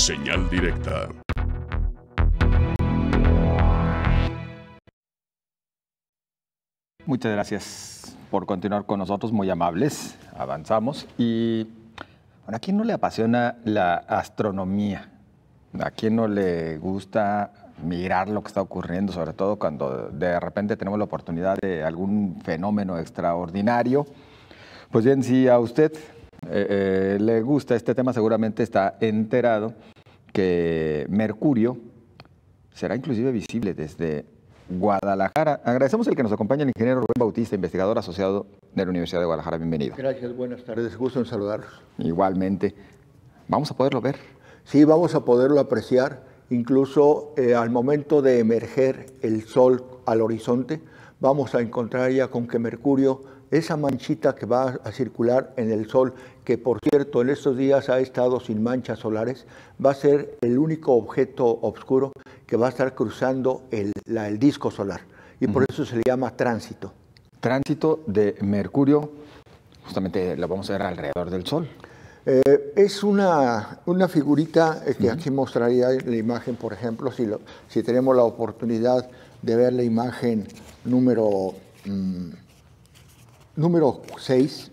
Señal directa. Muchas gracias por continuar con nosotros, muy amables. Avanzamos. Y bueno, ¿a quién no le apasiona la astronomía? ¿A quién no le gusta mirar lo que está ocurriendo, sobre todo cuando de repente tenemos la oportunidad de algún fenómeno extraordinario? Pues bien, si a usted eh, eh, le gusta este tema, seguramente está enterado que Mercurio será inclusive visible desde Guadalajara. Agradecemos el que nos acompaña el ingeniero Rubén Bautista, investigador asociado de la Universidad de Guadalajara. Bienvenido. Gracias, buenas tardes. Gusto en saludarlos. Igualmente. ¿Vamos a poderlo ver? Sí, vamos a poderlo apreciar. Incluso eh, al momento de emerger el sol al horizonte, vamos a encontrar ya con que Mercurio, esa manchita que va a circular en el sol, que por cierto en estos días ha estado sin manchas solares, va a ser el único objeto oscuro que va a estar cruzando el, el disco solar. Y por eso se le llama tránsito. Tránsito de Mercurio, justamente lo vamos a ver alrededor del Sol. Eh, es una, una figurita eh, que aquí mostraría la imagen, por ejemplo, si, lo, si tenemos la oportunidad de ver la imagen número, mm, número 6,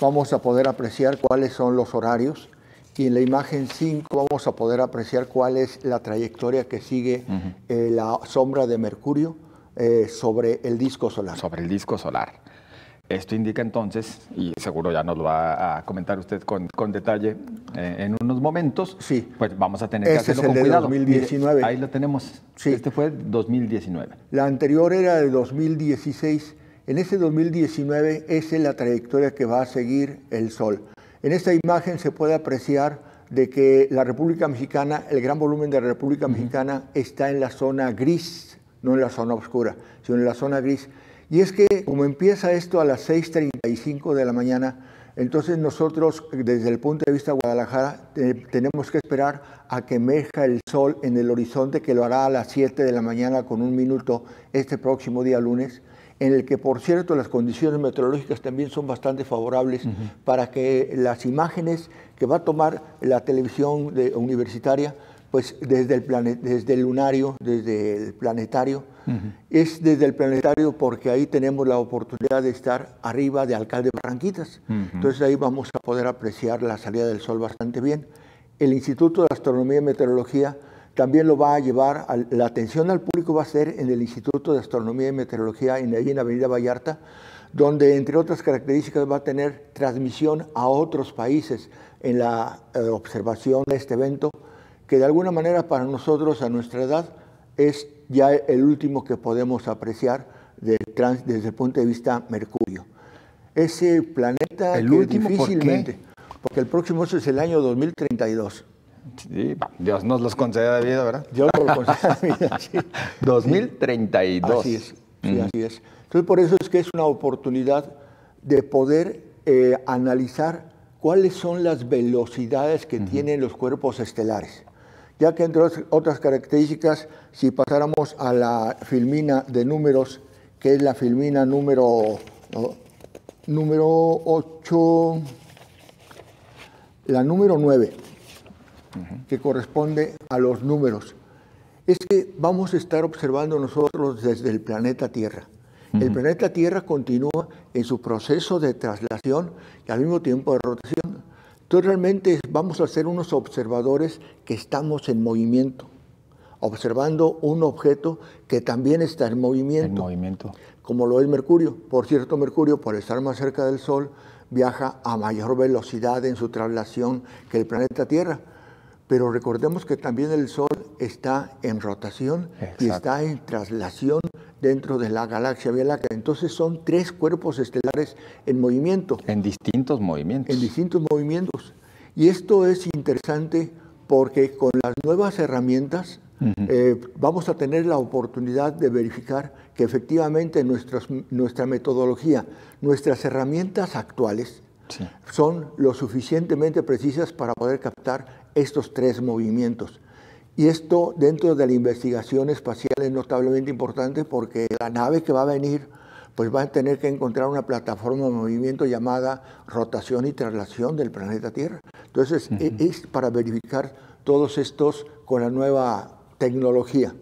vamos a poder apreciar cuáles son los horarios y en la imagen 5 vamos a poder apreciar cuál es la trayectoria que sigue eh, la sombra de Mercurio sobre el disco solar. Sobre el disco solar. Esto indica entonces, y seguro ya nos lo va a comentar usted con, con detalle eh, en unos momentos, sí. pues vamos a tener que hacerlo es el con de cuidado. 2019. Mire, ahí lo tenemos. Sí. Este fue 2019. La anterior era de 2016. En ese 2019 esa es la trayectoria que va a seguir el Sol. En esta imagen se puede apreciar de que la República Mexicana, el gran volumen de la República Mexicana está en la zona gris, no en la zona oscura, sino en la zona gris. Y es que como empieza esto a las 6.35 de la mañana, entonces nosotros desde el punto de vista de Guadalajara eh, tenemos que esperar a que emerja el sol en el horizonte, que lo hará a las 7 de la mañana con un minuto este próximo día lunes, en el que por cierto las condiciones meteorológicas también son bastante favorables para que las imágenes que va a tomar la televisión de- universitaria, pues desde el, desde el lunario, desde el planetario, es desde el planetario porque ahí tenemos la oportunidad de estar arriba de Alcalde Barranquitas. Entonces ahí vamos a poder apreciar la salida del sol bastante bien. El Instituto de Astronomía y Meteorología también lo va a llevar, a- la atención al público va a ser en el Instituto de Astronomía y Meteorología en, ahí en Avenida Vallarta, donde entre otras características va a tener transmisión a otros países en la eh, observación de este evento, que de alguna manera para nosotros a nuestra edad es ya el último que podemos apreciar trans- desde el punto de vista Mercurio. Ese planeta ¿El que último por difícilmente, porque el próximo es el año 2032. Sí, Dios nos los conceda de vida, ¿verdad? Yo no lo considero vida, sí. 2032. Así es, sí, así es. Entonces, por eso es que es una oportunidad de poder eh, analizar cuáles son las velocidades que tienen los cuerpos estelares. Ya que entre otras- otras características, si pasáramos a la filmina de números, que es la filmina número, ¿no? número 8, la número 9, que corresponde a los números es que vamos a estar observando nosotros desde el planeta Tierra. El planeta Tierra continúa en su proceso de traslación y al mismo tiempo de rotación. Entonces realmente vamos a ser unos observadores que estamos en movimiento, observando un objeto que también está en En movimiento movimiento. como lo es Mercurio. Por cierto, Mercurio, por estar más cerca del Sol, viaja a mayor velocidad en su traslación que el planeta Tierra. Pero recordemos que también el Sol está en rotación y está en traslación dentro de la galaxia Vía Láctea. Entonces son tres cuerpos estelares en movimiento En distintos movimientos. en distintos movimientos. Y esto es interesante porque con las nuevas herramientas eh, vamos a tener la oportunidad de verificar que efectivamente nuestros- nuestra metodología, nuestras herramientas actuales Sí. son lo suficientemente precisas para poder captar estos tres movimientos. Y esto dentro de la investigación espacial es notablemente importante porque la nave que va a venir pues va a tener que encontrar una plataforma de movimiento llamada rotación y traslación del planeta Tierra. Entonces, e, es para verificar todos estos con la nueva tecnología.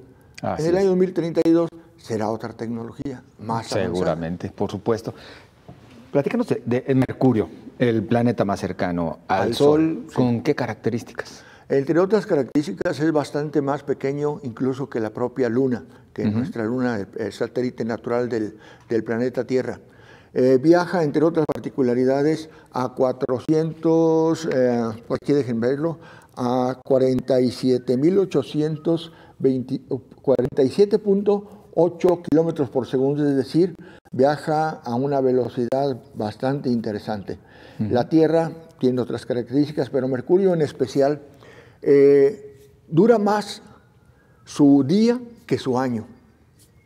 en el año 2032 será otra tecnología más Seguramente, por supuesto. Platícanos de, Mercurio, el planeta más cercano al, Sol. ¿Con qué características? Entre otras características es bastante más pequeño incluso que la propia Luna, que es nuestra Luna, el, satélite natural del, planeta Tierra. Eh, viaja, entre otras particularidades, a 400, eh, aquí dejen verlo, a 47.8 kilómetros por segundo, es decir, viaja a una velocidad bastante interesante. La Tierra tiene otras características, pero Mercurio en especial eh, dura más su día que su año.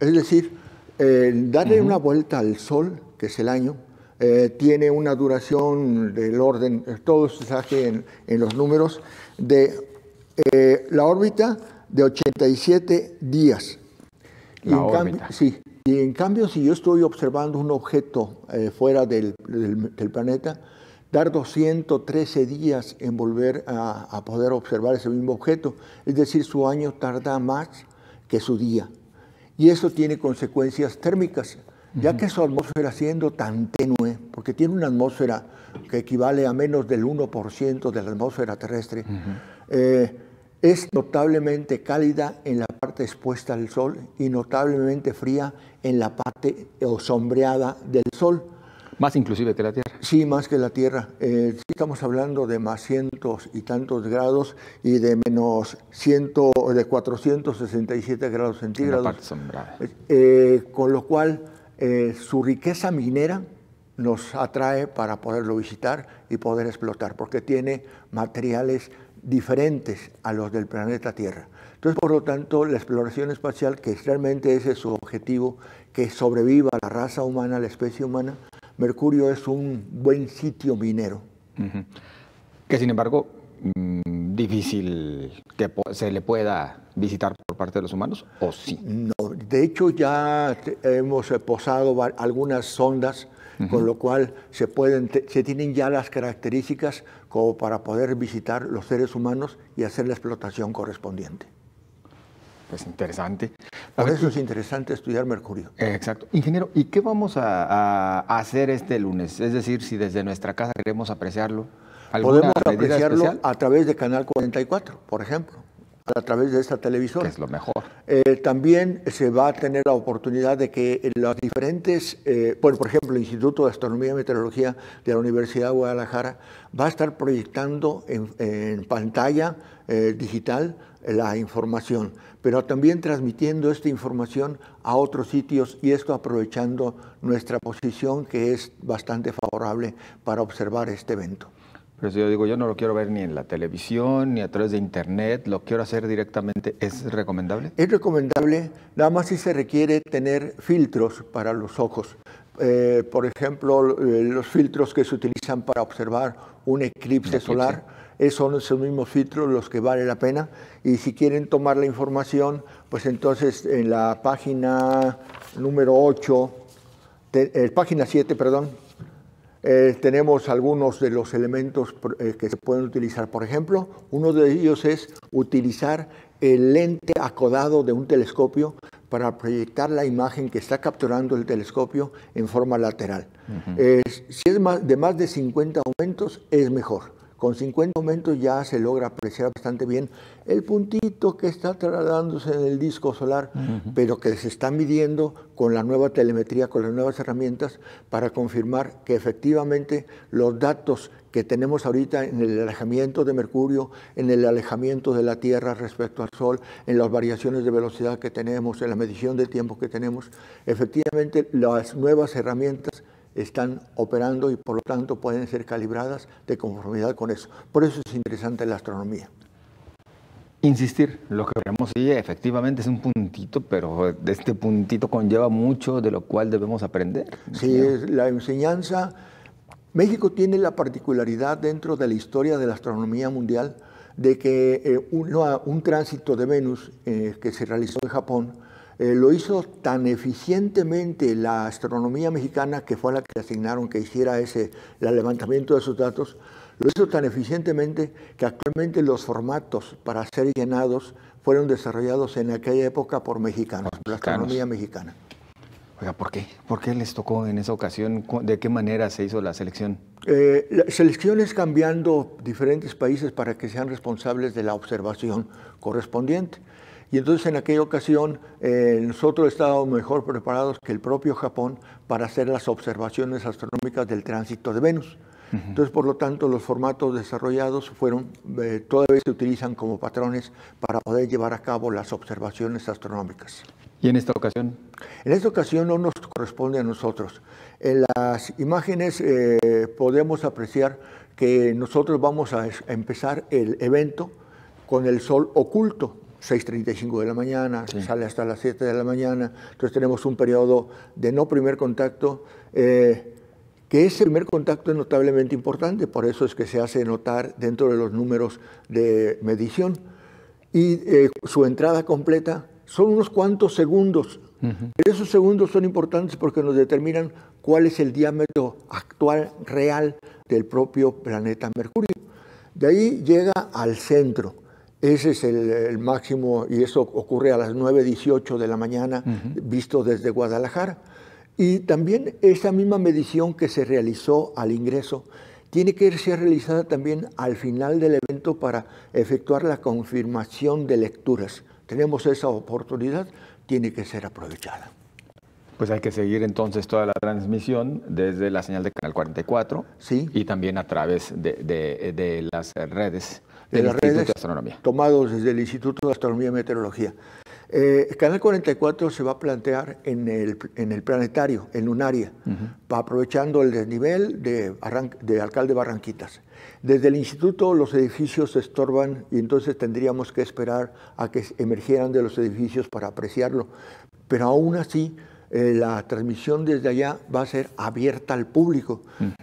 Es decir, darle una vuelta al Sol, que es el año, eh, tiene una duración del orden, todo se hace en, en los números, de eh, la órbita de 87 días. Y en Cambio, sí, y en cambio, si yo estoy observando un objeto fuera del, del planeta, dar 213 días en volver a, poder observar ese mismo objeto. Es decir, su año tarda más que su día. Y eso tiene consecuencias térmicas, ya que su atmósfera siendo tan tenue, porque tiene una atmósfera que equivale a menos del 1% de la atmósfera terrestre, eh, es notablemente cálida en la parte expuesta al sol y notablemente fría en la parte sombreada del sol. Más inclusive que la Tierra. Sí, más que la Tierra. Eh, estamos hablando de más cientos y tantos grados y de menos ciento, de 467 grados centígrados. Eh, eh, con lo cual, su riqueza minera nos atrae para poderlo visitar y poder explotar, porque tiene materiales diferentes a los del planeta Tierra. Entonces, por lo tanto, la exploración espacial, que realmente ese es su objetivo, que sobreviva la raza humana, la especie humana, Mercurio es un buen sitio minero. Que sin embargo, mm, difícil que se le pueda visitar por parte de los humanos, ¿o sí? No, de hecho ya hemos posado algunas sondas, con lo cual se, pueden, se tienen ya las características como para poder visitar los seres humanos y hacer la explotación correspondiente. Pues interesante. Por eso es interesante estudiar Mercurio. Exacto. Ingeniero, ¿y qué vamos a, hacer este lunes? Es decir, si desde nuestra casa queremos apreciarlo. Podemos apreciarlo a través de Canal 44, por ejemplo, a través de esta televisora. es lo mejor. Eh, también se va a tener la oportunidad de que los diferentes, eh, bueno, por ejemplo, el Instituto de Astronomía y Meteorología de la Universidad de Guadalajara va a estar proyectando en, pantalla eh, digital la información pero también transmitiendo esta información a otros sitios y esto aprovechando nuestra posición que es bastante favorable para observar este evento. Pero si yo digo, yo no lo quiero ver ni en la televisión ni a través de internet, lo quiero hacer directamente, ¿es recomendable? Es recomendable, nada más si se requiere tener filtros para los ojos. Eh, por ejemplo, eh, los filtros que se utilizan para observar un eclipse, solar son esos mismos filtros los que vale la pena. Y si quieren tomar la información, pues entonces en la página número 8, eh, página 7, perdón, eh, tenemos algunos de los elementos eh, que se pueden utilizar. Por ejemplo, uno de ellos es utilizar el lente acodado de un telescopio para proyectar la imagen que está capturando el telescopio en forma lateral. si es de más de 50 aumentos, es mejor. Con 50 aumentos ya se logra apreciar bastante bien el puntito que está trasladándose en el disco solar, pero que se está midiendo con la nueva telemetría, con las nuevas herramientas, para confirmar que efectivamente los datos que tenemos ahorita en el alejamiento de Mercurio, en el alejamiento de la Tierra respecto al Sol, en las variaciones de velocidad que tenemos, en la medición de tiempo que tenemos, efectivamente las nuevas herramientas están operando y por lo tanto pueden ser calibradas de conformidad con eso. Por eso es interesante la astronomía. Insistir, lo que vemos sí, efectivamente es un puntito, pero este puntito conlleva mucho de lo cual debemos aprender. Sí, la enseñanza. México tiene la particularidad dentro de la historia de la astronomía mundial de que eh, un, tránsito de Venus eh, que se realizó en Japón eh, lo hizo tan eficientemente la astronomía mexicana, que fue a la que le asignaron que hiciera ese el levantamiento de esos datos, lo hizo tan eficientemente que actualmente los formatos para ser llenados fueron desarrollados en aquella época por mexicanos, por la astronomía mexicana. Oiga, ¿por qué? ¿Por qué les tocó en esa ocasión? ¿De qué manera se hizo la selección? Eh, la selección es cambiando diferentes países para que sean responsables de la observación correspondiente. Y entonces en aquella ocasión eh, nosotros estábamos mejor preparados que el propio Japón para hacer las observaciones astronómicas del tránsito de Venus. Entonces, por lo tanto, los formatos desarrollados fueron, eh, todavía se utilizan como patrones para poder llevar a cabo las observaciones astronómicas. ¿Y en esta ocasión? En esta ocasión no nos corresponde a nosotros. En las imágenes eh, podemos apreciar que nosotros vamos a empezar el evento con el sol oculto, 6.35 de la mañana, sale hasta las 7 de la mañana, entonces tenemos un periodo de no primer contacto, eh, que ese primer contacto es notablemente importante, por eso es que se hace notar dentro de los números de medición. Y eh, su entrada completa son unos cuantos segundos. esos segundos son importantes porque nos determinan cuál es el diámetro actual real del propio planeta Mercurio. De ahí llega al centro. Ese es el, máximo y eso ocurre a las 9.18 de la mañana, visto desde Guadalajara. Y también esa misma medición que se realizó al ingreso tiene que ser realizada también al final del evento para efectuar la confirmación de lecturas. Tenemos esa oportunidad, tiene que ser aprovechada. Pues hay que seguir entonces toda la transmisión desde la señal de Canal 44 sí. y también a través de, de las redes del Instituto de Astronomía. Tomados desde el Instituto de Astronomía y Meteorología. Eh, Canal 44 se va a plantear en el, en el planetario, en Lunaria, aprovechando el desnivel de, de Alcalde Barranquitas. Desde el instituto los edificios se estorban y entonces tendríamos que esperar a que emergieran de los edificios para apreciarlo. Pero aún así, eh, la transmisión desde allá va a ser abierta al público,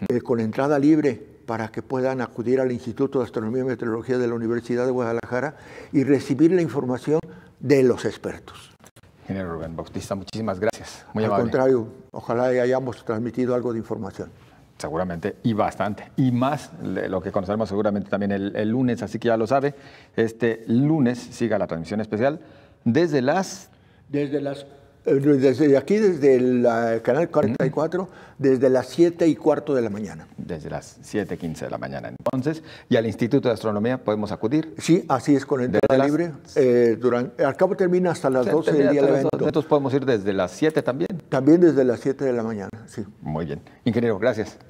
eh, con entrada libre para que puedan acudir al Instituto de Astronomía y Meteorología de la Universidad de Guadalajara y recibir la información de los expertos. Ingeniero Rubén Bautista, muchísimas gracias. Muy Al contrario, ojalá hayamos transmitido algo de información. Seguramente, y bastante. Y más de lo que conoceremos seguramente también el, el, lunes, así que ya lo sabe, este lunes siga la transmisión especial desde las... Desde las desde aquí, desde el canal 44, desde las 7 y cuarto de la mañana. Desde las 7.15 de la mañana, entonces. ¿Y al Instituto de Astronomía podemos acudir? Sí, así es, con entrada libre. Eh, durante, al cabo termina hasta las 12 del día del evento. Entonces podemos ir desde las 7 también. También desde las 7 de la mañana, sí. Muy bien. Ingeniero, gracias. Gracias.